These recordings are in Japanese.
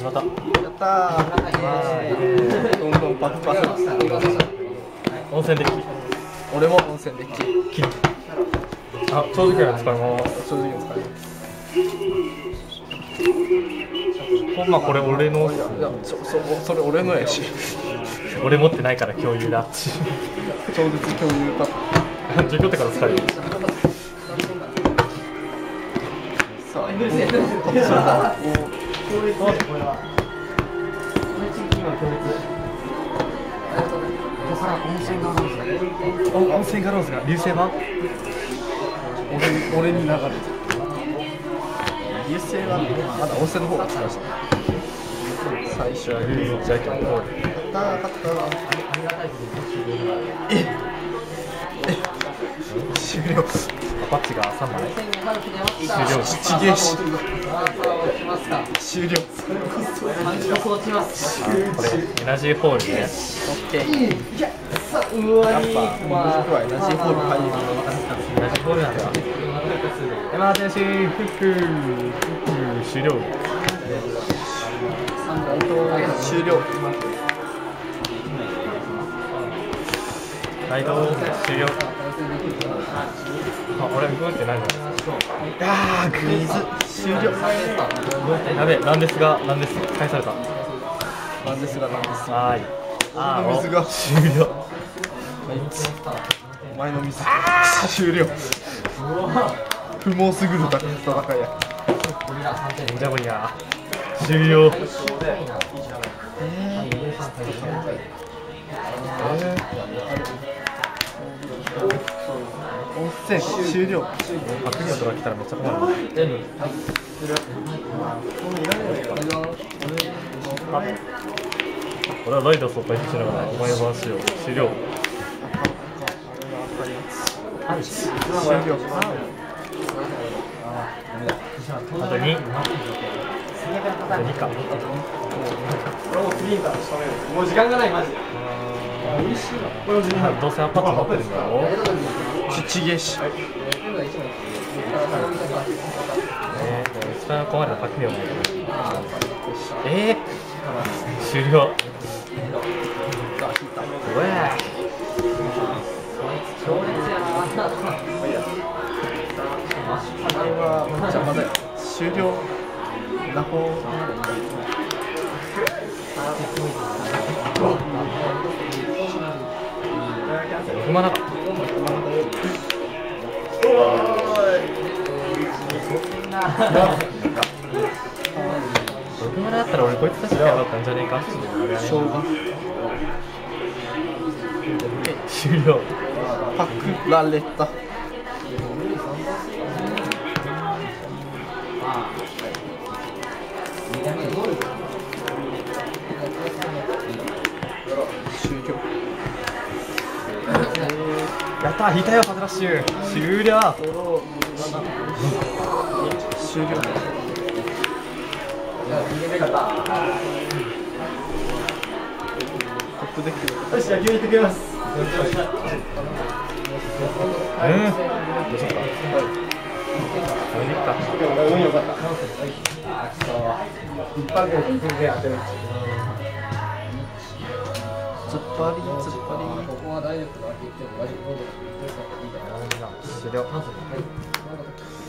始まった。やったー。どんどんパフパフ温泉デッキ俺も。温泉デッキ金あ長時間使います。正直に使います。ほんまこれ俺の。いやそそそれ俺のやし。俺持ってないから共有だ。超絶共有パ状況ってから使える。さあお温泉ガローズが流星版俺俺に流れて流星はまだ温泉の方が使いました最初は流星じゃけどやったー勝ったええ終了。アパッチが3枚終了ちげえし終了これエナジーホールねオッケーやっぱ僕はエナジーホール入るエナジーホールなんだエマージェンシーフックフック終了終了ライド終了あ俺動いてないのあーグイズ。終了。やべなんですがなんです。返された。なんですがなんですはーい。あー水が。お終了。お前のミス終了。不毛すぐる戦いや。じゃこりゃ終了温泉終了。パクリのドラ来たらめっちゃ困る。あ俺はライダー総会しながらお前の話を終了。終了。あと2あと2か。もう時間がないマジで。どうせアパッチ持ってるんだろちちげし。えー、一番えー、終了。うわあれは邪魔だよ終了。ラホー。踏まなかった僕までだったら俺こいつたちがやばかったんじゃねえか。っていうあれはね生姜終了。パクられた終了。やった引いたよパズラッシュ終了終了。トップデッキよし野球行ってきます。うん。どうしようかあれでいっか運良かった。一般で全然当てる突っ張り。突っ張り終了まあ2回出すこいつねこいつじゃ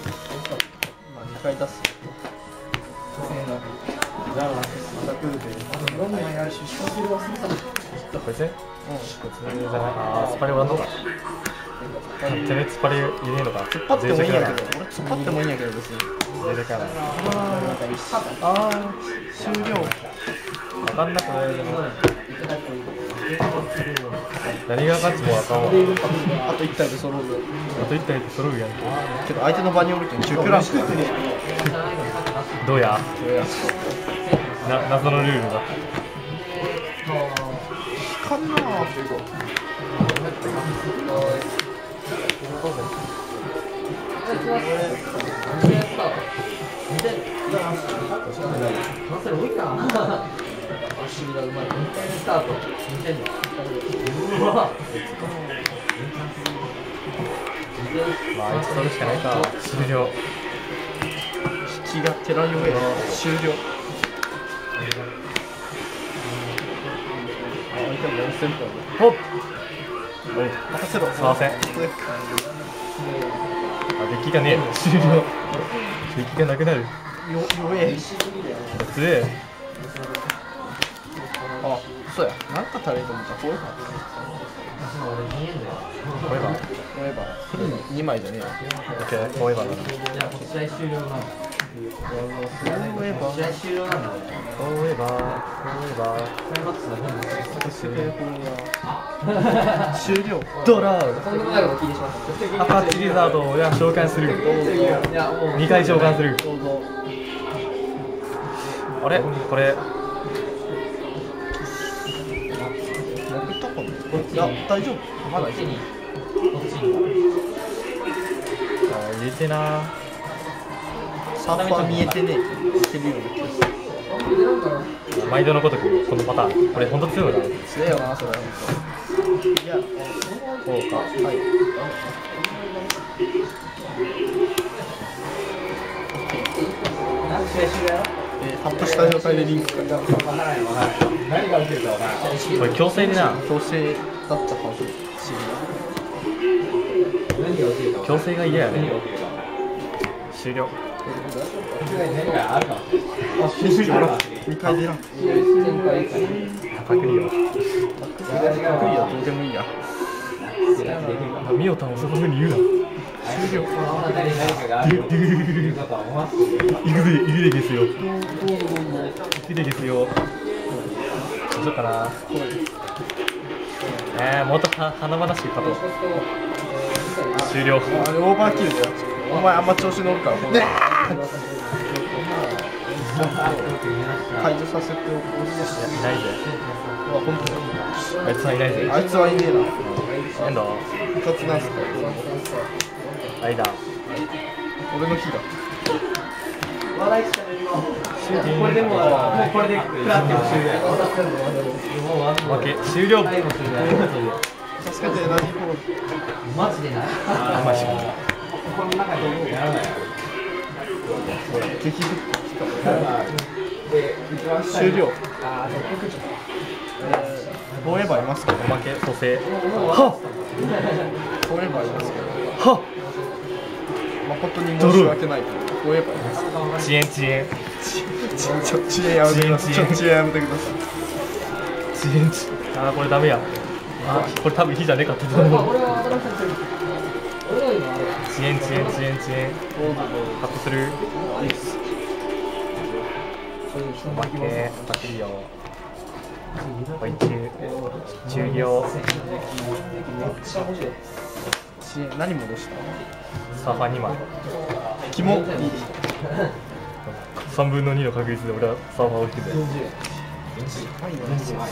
ないあースパリ終わんのかてめえ突っ張り入れんのか突っ張ってもいいんやけど俺突っ張ってもいいんやけど別に全然かないああ終了分かんなくないでも何が勝ちも分かんわあと1体で揃うあと1体で揃うやんけど相手の場におるけん中級ランクだどうやな謎のルールだかんなまああいつ取るしかないか終了引きが寺よへ終了相手も4戦法ほっ任せろすいませんあデッキがねえ終了デッキがなくなるよ弱え強えあそうや。なんか足りんと思った。こういうのこればこういえば2枚じゃねえよ。オッケー。こういえばだな。じゃあ試合終了なんだこういえば試合終了なんだこういえばこういえば終了ドラウとんでもないこと聞いてしまったアパッチリザードを召喚する。いやもう2回召喚する。どうぞ。あれ？これ？いや大丈夫。まだいけるこっちにこっちに。あ入れてな。サーファー見えてねえ。いけるよう。な毎度のごとくこのパターン。これ本当強いな。強えよなそれは本当いやそうか。はい。なん試合終了やろえー、タップした状態でリンクがわからないわからない何が起きるかわからないこれ強制な強制だったはず何が起きるか強制が嫌やね終了何があるかもしれないあ終了2回出らんク展開以下パクリよどうでもいいやミオタンをそんな風に言うなくぜ行くぜですよ。行くぜですよ。どうしようかな。えー、もっとは華々しいパト。終了。オーバーキルだよお前あんま調子乗るからほんと解除させておくいないぜ。本当だあいつはいないぜ。あいつはいねえな。エンド部活なんすか？間。俺の日だ。笑いしか出るわこれでもうもうこれでクラっても終了負け終了。最後終了助けてラリーボールマジでない。あましこの中でやらない。終了。あーフォーエバーいますけどおまけ蘇生はフォーエバーいますけど。っ。は誠に申し訳ないけどフォーエバーいますっ遅延遅延ちょ遅延やめてください遅延やめてください遅延遅あこれダメやあこれ多分火じゃねえかったと思う俺は新しい俺は今あれ遅延遅延遅延遅延カットするおまけパクリよポイ中終了遅延何戻した？サーファー2枚。キモ。3分の2の確率で俺はサーファーを引くぜ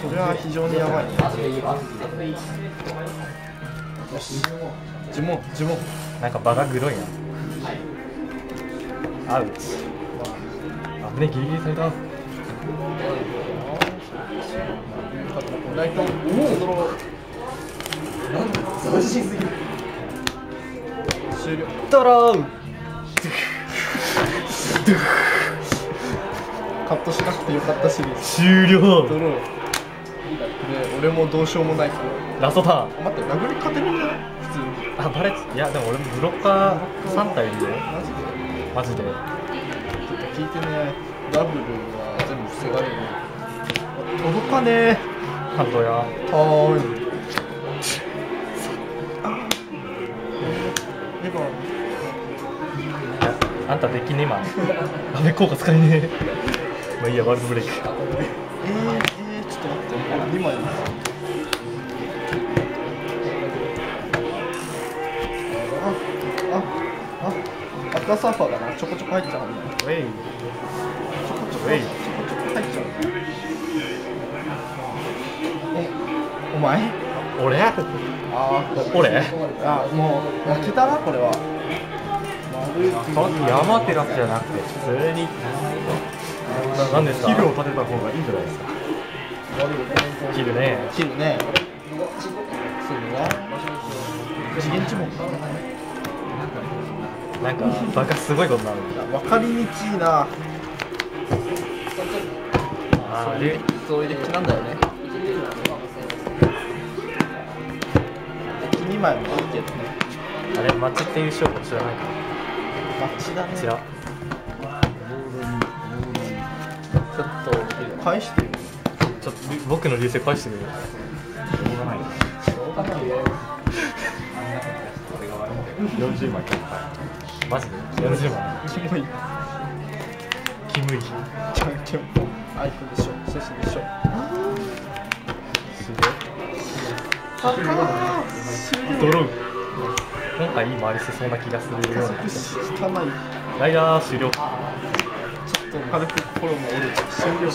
それは非常にやばいね。呪文呪文なんか場がグロいな。アウチ危ねギリギリされた。ライトドロ斬新すぎる。ー終了。ドローカットしなくてよかったシリーズ。終了。ドローで俺もどうしようもない。ラストターン。あ待って殴り勝てるんじゃない？普通に。あバレいやでも俺もブロッカー3体いるよ。マジで。マジで聞いてね。ダブルは全部防がれる。届かねえ。ハン。ドや。はーいエヴァいやあんたできねえ今。ダメ効果使えねえ。まあいいやワールドブレイク。えー、えー、ちょっと待って2枚あああアクアサーファーだな。ちょこちょこ入っちゃうねウェイちょこちょこちょこちょこ入っちゃう。おお前？俺？あ俺？あもう負けたなこれは。山テラスじゃなくて普通に。ななんですか？ヒルを立てた方がいいんじゃないですか？ヒルね。切るね。次元地もなんかバカすごいことになる分かりにくいな。そういうデッキそういうデッキなんだよね2枚もいいけどね。あれマッチっていう知らない？かマッチだねらちょっと返してよちょっと僕の流星返してみるしょうがない40枚マジで？40枚キモい。キムイじゃんけんぽんアイコンでしょ写真でしょドロー今回いい回りしそうな気がするような汚いライダー終了ちょっと軽く心も折れちゃう終了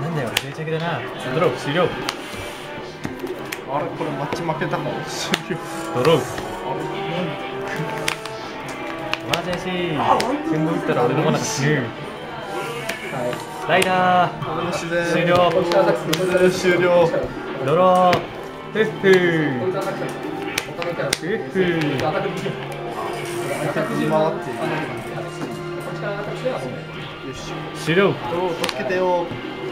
なんだよ定着だなドロー終了あれこれマッチ負けたかも終了ドローマージェンシー全部打ったら俺の真ん中死ぬはい。ライダー。終了。終了。ドロー。フッフー。フッフー。終了。助けてよ。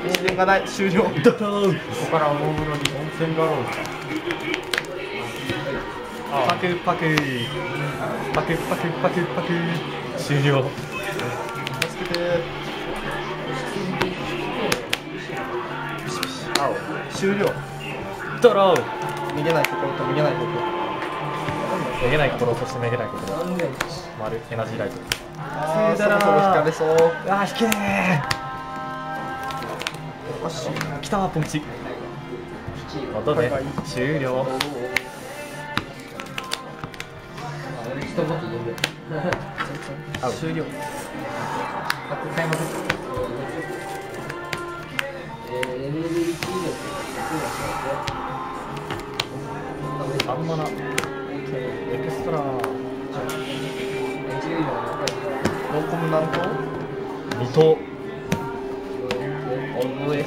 自然がない。終了。ドロー。ここからおもむろに温泉だろう。パクパク。パクパクパクパク。終了。助けて終了。ドロー。逃げないところと逃げないところ。めげない心そしてめげない心丸エナジーライト。あーそろそろ引かれそう。あー引けねよしー来たわポンチ。音で。終了。終了あんまなエクスト。ラローコムなんと二等お上え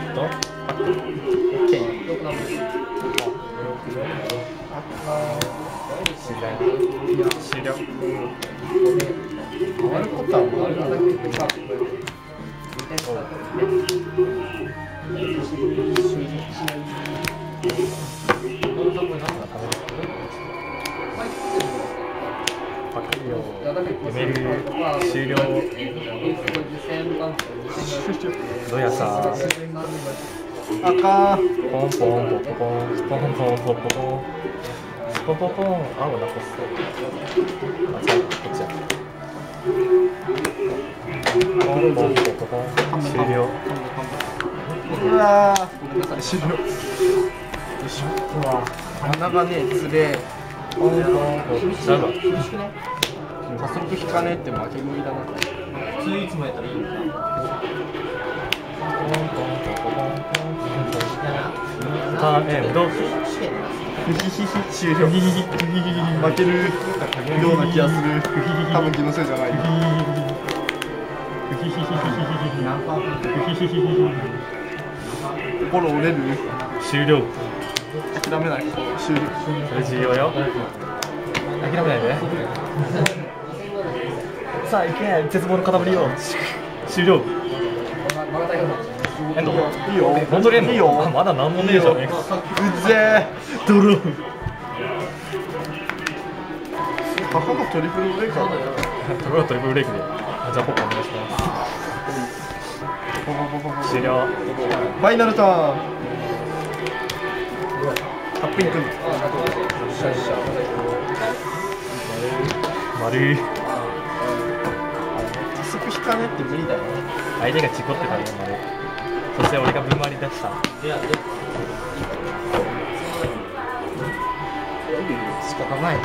ー、っとオッケー終了終了終わることは終わるパクリをやめる終了ど終了どやさあかポンポンポポポンポンポンポポポンポポポン青なこっそあそうこっちや終了。うわー。終了。うわ鼻がねつれ加速引かねえって負け組だな普通いつもやったらいいん。だポンポンポンポンポンポンポンターエンド終了。負けるような気がする多分気のせいじゃない心折れる終了。諦めない終了。これ重要よ諦めないでさあ行け絶望の塊よ終了エンドいいよ戻れんの？いいよあまだ何もねえじゃねえか。うぜドロー母がトリプルブレイカーだよところトリプルブレイクでじゃあポップお願いします。終了ファイナルターン。タッピング丸加速引かねって無理だよ。ね相手が事故ってたね丸そして俺がぶん回り出した。仕方ない。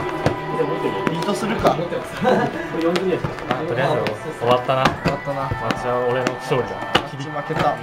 ビートするか。終わ40年とりあえず終わったな。ったな。まあじゃあ俺の勝利だ。負けた